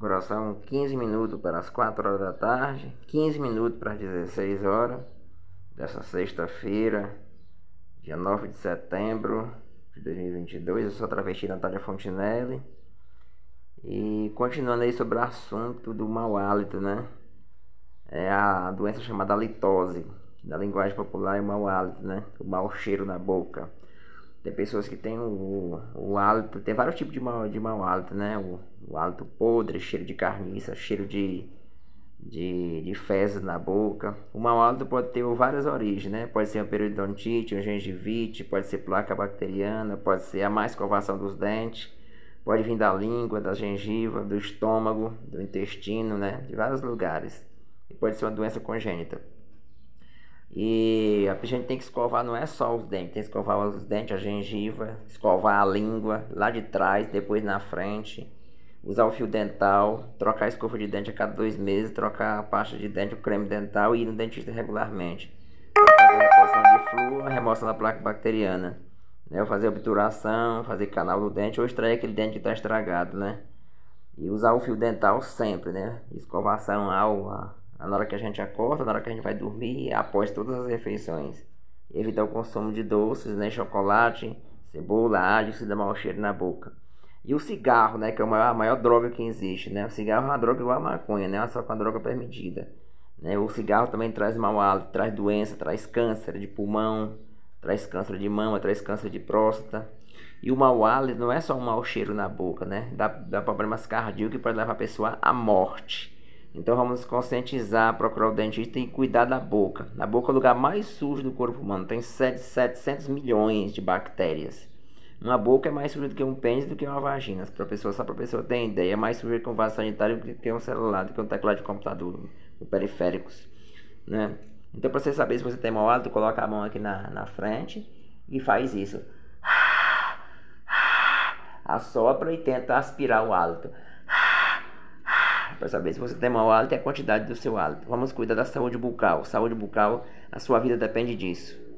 Agora são 15 minutos para as 4 horas da tarde, 15 minutos para as 16 horas dessa sexta-feira, dia 9 de setembro de 2022. Eu sou a travesti Natália Fontinelli. E continuando aí sobre o assunto do mau hálito, né? É a doença chamada litose, na linguagem popular é o mau hálito, né? O mau cheiro na boca. Tem pessoas que têm o, o hálito, tem vários tipos de mau, de mau hálito, né? O, o hálito podre, cheiro de carniça, cheiro de, de, de fezes na boca. O mau hálito pode ter várias origens, né? Pode ser uma periodontite, uma gengivite, pode ser placa bacteriana, pode ser a má escovação dos dentes, pode vir da língua, da gengiva, do estômago, do intestino, né? De vários lugares. E pode ser uma doença congênita. E a gente tem que escovar, não é só os dentes, tem que escovar os dentes, a gengiva, escovar a língua lá de trás, depois na frente, usar o fio dental, trocar a escova de dente a cada dois meses, trocar a pasta de dente, o creme dental e ir no dentista regularmente. Fazer reposição de flúor, remoção da placa bacteriana. Né? Fazer obturação, fazer canal do dente ou extrair aquele dente que está estragado, né? E usar o fio dental sempre, né? Escovação ao, na hora que a gente acorda, na hora que a gente vai dormir, após todas as refeições. Evitar o consumo de doces, né, chocolate, cebola, alho, se dá mau cheiro na boca. E o cigarro, né, que é a maior, a maior droga que existe, né? O cigarro é uma droga igual a maconha, né? Só com a droga permitida. Né? O cigarro também traz mau hálito, traz doença, traz câncer de pulmão, traz câncer de mama, traz câncer de próstata. E o mau hálito não é só um mau cheiro na boca, né? Dá, dá problemas cardíacos que pode levar a pessoa à morte. Então vamos conscientizar, procurar o dentista e cuidar da boca. A boca é o lugar mais sujo do corpo humano, tem 700 milhões de bactérias. Uma boca é mais suja do que um pênis do que uma vagina. Pra pessoa, só para pessoa ter ideia, é mais suja que um vaso sanitário do que um celular, do que um teclado de computador, periféricos. Né? Então, para você saber se você tem mau hálito, coloca a mão aqui na, na frente e faz isso. Assopra e tenta aspirar o hálito para saber se você tem mau hálito e a quantidade do seu hálito. Vamos cuidar da saúde bucal. Saúde bucal, a sua vida depende disso.